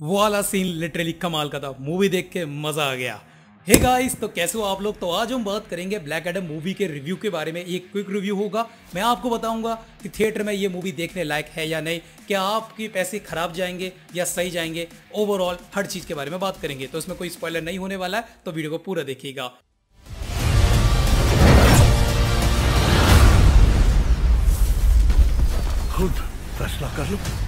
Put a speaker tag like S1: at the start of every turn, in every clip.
S1: वाला scene literally कमाल का था। मूवी देख के मज़ा आ गया। हे hey गाइस तो कैसे हो आप लोग? तो आज हम बात करेंगे ब्लैक एडम मूवी के रिव्यू के बारे में। एक क्विक रिव्यू होगा। मैं आपको बताऊँगा कि थिएटर में ये मूवी देखने लायक है या नहीं। क्या आपके पैसे खराब जाएँगे या सही जाएँगे? ओवरऑल हर चीज़ के बारे में बात करेंगे। तो इसमें कोई स्पॉयलर नहीं होने वाला है तो वीडियो को पूरा देखिएगा।
S2: फैसला कर लो।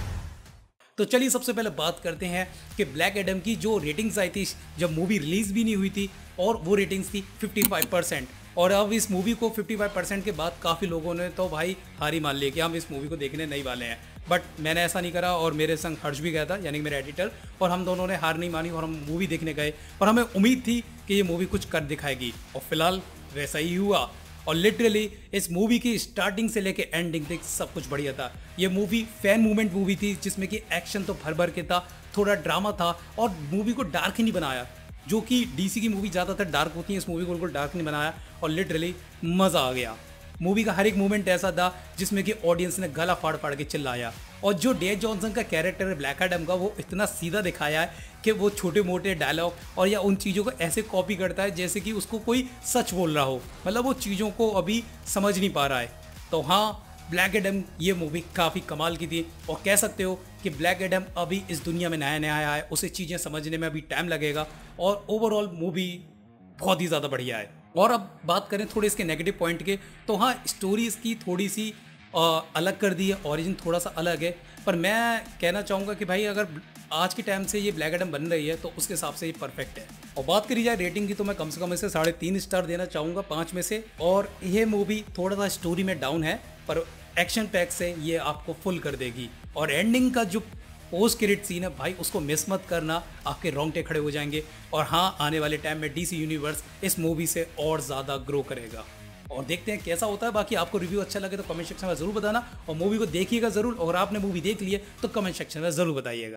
S1: तो चलिए सबसे पहले बात करते हैं कि ब्लैक एडम की जो रेटिंग्स आई थी, जब मूवी रिलीज़ भी नहीं हुई थी, और वो रेटिंग्स थी 55 परसेंट और अब इस मूवी को 55 परसेंट के बाद काफ़ी लोगों ने तो भाई हारी मान लिया कि हम इस मूवी को देखने नहीं वाले हैं। बट मैंने ऐसा नहीं करा और मेरे संग हर्ष भी गया था, यानी मेरे एडिटर और हम दोनों ने हार नहीं मानी और हम मूवी देखने गए। और हमें उम्मीद थी कि ये मूवी कुछ कर दिखाएगी। और फ़िलहाल वैसा ही हुआ। और लिटरली इस मूवी की स्टार्टिंग से लेके एंडिंग तक सब कुछ बढ़िया था। ये मूवी फ़ैन मूवमेंट मूवी थी, जिसमें कि एक्शन तो भर भर के था, थोड़ा ड्रामा था और मूवी को डार्क ही नहीं बनाया। जो कि डीसी की मूवी ज़्यादातर डार्क होती है, इस मूवी को बिल्कुल डार्क नहीं बनाया और लिटरली मज़ा आ गया। मूवी का हर एक मूवमेंट ऐसा था जिसमें कि ऑडियंस ने गला फाड़ फाड़ के चिल्लाया। और जो डे जॉनसन का कैरेक्टर है, ब्लैक एडम का, वो इतना सीधा दिखाया है कि वो छोटे मोटे डायलॉग और या उन चीज़ों को ऐसे कॉपी करता है, जैसे कि उसको कोई सच बोल रहा हो। मतलब वो चीज़ों को अभी समझ नहीं पा रहा है। तो हाँ ब्लैक एडम, ये मूवी काफ़ी कमाल की थी। और कह सकते हो कि ब्लैक एडम अभी इस दुनिया में नया नया आया है, उसे चीज़ें समझने में अभी टाइम लगेगा और ओवरऑल मूवी बहुत ही ज़्यादा बढ़िया है। और अब बात करें थोड़े इसके नेगेटिव पॉइंट के तो हाँ स्टोरी इसकी थोड़ी सी अलग कर दी है ओरिजिन थोड़ा सा अलग है। पर मैं कहना चाहूँगा कि भाई अगर आज के टाइम से ये ब्लैक एडम बन रही है तो उसके हिसाब से ये परफेक्ट है। और बात करी जाए रेटिंग की तो मैं कम से कम इसे साढ़े तीन स्टार देना चाहूँगा पाँच में से। और यह मूवी थोड़ा सा स्टोरी में डाउन है, पर एक्शन पैक से ये आपको फुल कर देगी। और एंडिंग का जो पोस्ट क्रेडिट सीन है, भाई उसको मिस मत करना, आपके रोंगटे खड़े हो जाएँगे। और हाँ आने वाले टाइम में डीसी यूनिवर्स इस मूवी से और ज़्यादा ग्रो करेगा। और देखते हैं कैसा होता है। बाकी आपको रिव्यू अच्छा लगे तो कमेंट सेक्शन में ज़रूर बताना और मूवी को देखिएगा ज़रूर। और आपने मूवी देख ली है तो कमेंट सेक्शन में ज़रूर बताइएगा।